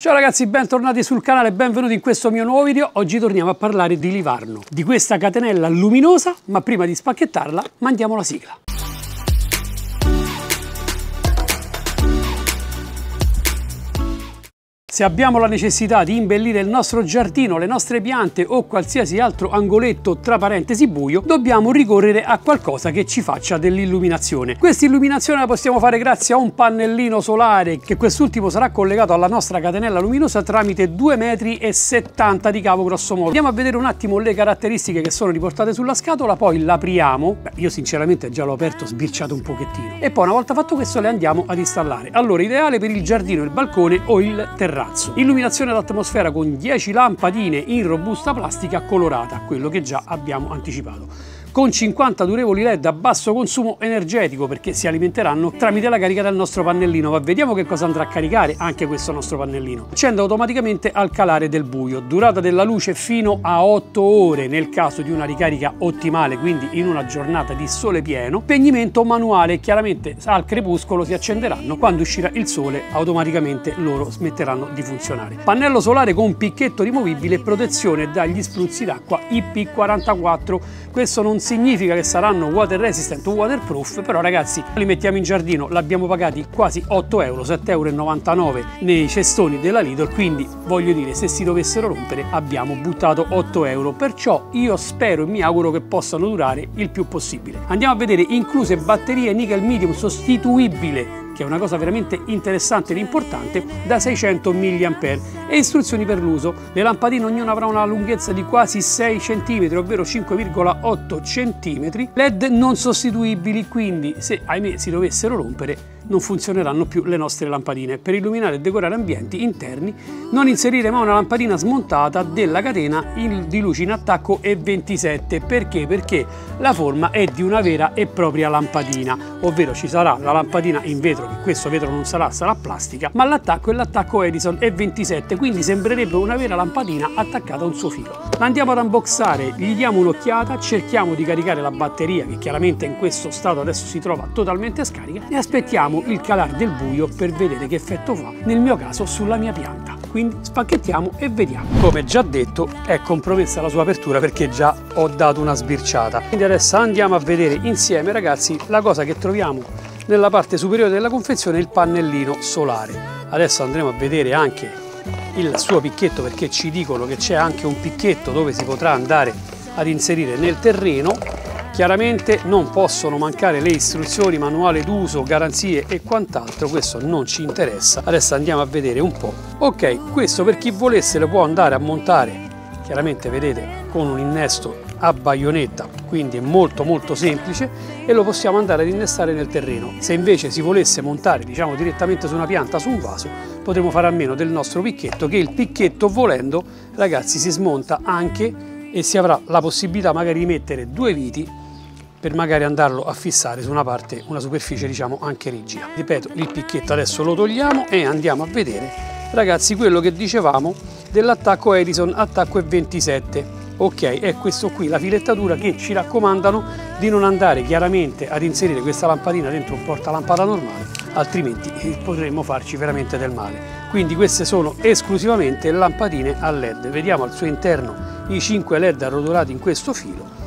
Ciao ragazzi, bentornati sul canale, benvenuti in questo mio nuovo video. Oggi torniamo a parlare di Livarno, di questa catenella luminosa, ma prima di spacchettarla mandiamo la sigla. Se abbiamo la necessità di imbellire il nostro giardino, le nostre piante o qualsiasi altro angoletto tra parentesi buio, dobbiamo ricorrere a qualcosa che ci faccia dell'illuminazione. Questa illuminazione la possiamo fare grazie a un pannellino solare che quest'ultimo sarà collegato alla nostra catenella luminosa tramite 2,70 metri di cavo grosso modo. Andiamo a vedere un attimo le caratteristiche che sono riportate sulla scatola, poi l'apriamo. Beh, io sinceramente già l'ho aperto, sbirciato un pochettino. E poi una volta fatto questo le andiamo ad installare. Allora, ideale per il giardino, il balcone o il terrazzo terrazzo. Illuminazione d'atmosfera con 10 lampadine in robusta plastica colorata, quello che già abbiamo anticipato con 50 durevoli LED a basso consumo energetico perché si alimenteranno tramite la carica del nostro pannellino. Ma vediamo che cosa andrà a caricare anche questo nostro pannellino. Accende automaticamente al calare del buio, durata della luce fino a 8 ore nel caso di una ricarica ottimale, quindi in una giornata di sole pieno. Spegnimento manuale, chiaramente al crepuscolo si accenderanno, quando uscirà il sole automaticamente loro smetteranno di funzionare. Pannello solare con picchetto rimovibile e protezione dagli spruzzi d'acqua IP44. Questo non significa che saranno water resistant o waterproof, però ragazzi li mettiamo in giardino, l'abbiamo pagati quasi 8 euro, 7,99 euro nei cestoni della Lidl, quindi voglio dire se si dovessero rompere abbiamo buttato 8 euro, perciò io spero e mi auguro che possano durare il più possibile. Andiamo a vedere incluse batterie nickel medium sostituibile che è una cosa veramente interessante ed importante, da 600 mAh e istruzioni per l'uso. Le lampadine ognuna avrà una lunghezza di quasi 6 cm, ovvero 5,8 cm, LED non sostituibili, quindi se ahimè si dovessero rompere non funzioneranno più le nostre lampadine. Per illuminare e decorare ambienti interni non inserire mai una lampadina smontata della catena di luci in attacco E27. Perché? Perché la forma è di una vera e propria lampadina, ovvero ci sarà la lampadina in vetro, che questo vetro non sarà, sarà plastica, ma l'attacco è l'attacco Edison E27, quindi sembrerebbe una vera lampadina attaccata a un suo filo. Andiamo ad unboxare, gli diamo un'occhiata, cerchiamo di caricare la batteria che chiaramente in questo stato adesso si trova totalmente scarica e aspettiamo il calare del buio per vedere che effetto fa, nel mio caso sulla mia pianta. Quindi spacchettiamo e vediamo. Come già detto è compromessa la sua apertura perché già ho dato una sbirciata. Quindi adesso andiamo a vedere insieme ragazzi la cosa che troviamo nella parte superiore della confezione, il pannellino solare. Adesso andremo a vedere anche il suo picchetto perché ci dicono che c'è anche un picchetto dove si potrà andare ad inserire nel terreno Chiaramente non possono mancare le istruzioni, manuale d'uso, garanzie e quant'altro, questo non ci interessa. Adesso andiamo a vedere un po'. Ok, questo per chi volesse lo può andare a montare, chiaramente vedete con un innesto a baionetta, quindi è molto molto semplice e lo possiamo andare ad innestare nel terreno. Se invece si volesse montare diciamo direttamente su una pianta, su un vaso, potremo fare a meno del nostro picchetto che il picchetto volendo ragazzi si smonta anche e si avrà la possibilità magari di mettere due viti per magari andarlo a fissare su una parte, una superficie diciamo anche rigida. Ripeto, il picchetto adesso lo togliamo e andiamo a vedere ragazzi quello che dicevamo dell'attacco Edison attacco E27 ok è questo qui la filettatura che ci raccomandano di non andare chiaramente ad inserire questa lampadina dentro un portalampada normale altrimenti potremmo farci veramente del male. Quindi queste sono esclusivamente lampadine a led. Vediamo al suo interno i 5 led arrotolati in questo filo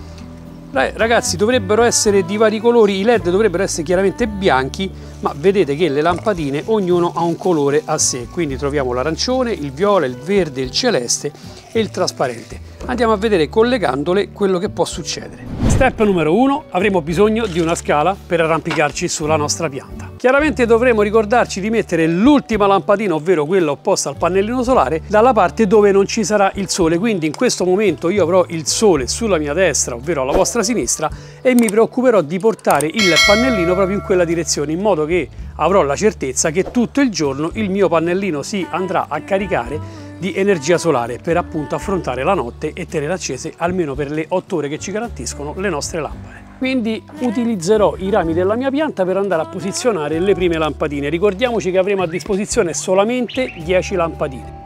Ragazzi dovrebbero essere di vari colori, i led dovrebbero essere chiaramente bianchi, ma vedete che le lampadine ognuno ha un colore a sé, quindi troviamo l'arancione, il viola, il verde, il celeste e il trasparente. Andiamo a vedere collegandole quello che può succedere. Step numero 1, avremo bisogno di una scala per arrampicarci sulla nostra pianta. Chiaramente dovremo ricordarci di mettere l'ultima lampadina, ovvero quella opposta al pannellino solare, dalla parte dove non ci sarà il sole. Quindi in questo momento io avrò il sole sulla mia destra, ovvero alla vostra sinistra, e mi preoccuperò di portare il pannellino proprio in quella direzione, in modo che avrò la certezza che tutto il giorno il mio pannellino si andrà a caricare di energia solare per appunto affrontare la notte e tenere accese almeno per le 8 ore che ci garantiscono le nostre lampade. Quindi utilizzerò i rami della mia pianta per andare a posizionare le prime lampadine. Ricordiamoci che avremo a disposizione solamente 10 lampadine.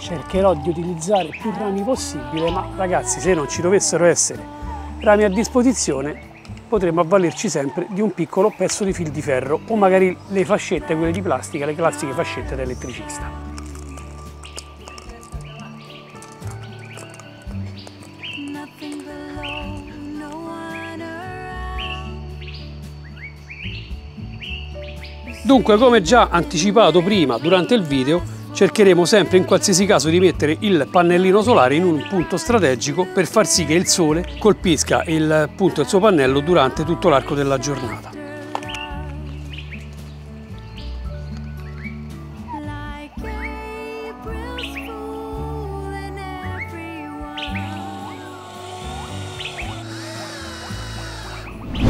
cercherò di utilizzare più rami possibile, ma ragazzi se non ci dovessero essere rami a disposizione potremo avvalerci sempre di un piccolo pezzo di fil di ferro o magari le fascette, quelle di plastica, le classiche fascette da elettricista. Dunque, come già anticipato prima durante il video, cercheremo sempre in qualsiasi caso di mettere il pannellino solare in un punto strategico per far sì che il sole colpisca il punto del suo pannello durante tutto l'arco della giornata.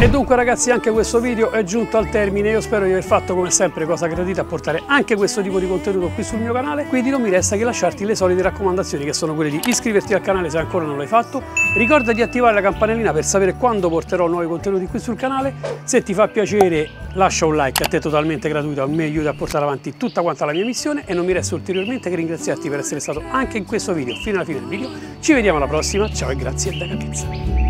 E dunque ragazzi anche questo video è giunto al termine, io spero di aver fatto come sempre cosa gradita a portare anche questo tipo di contenuto qui sul mio canale, quindi non mi resta che lasciarti le solite raccomandazioni che sono quelle di iscriverti al canale se ancora non l'hai fatto, ricorda di attivare la campanellina per sapere quando porterò nuovi contenuti qui sul canale, se ti fa piacere lascia un like a te totalmente gratuito, me aiuta a portare avanti tutta quanta la mia missione. E non mi resta ulteriormente che ringraziarti per essere stato anche in questo video fino alla fine del video, ci vediamo alla prossima, ciao e grazie da Capizza.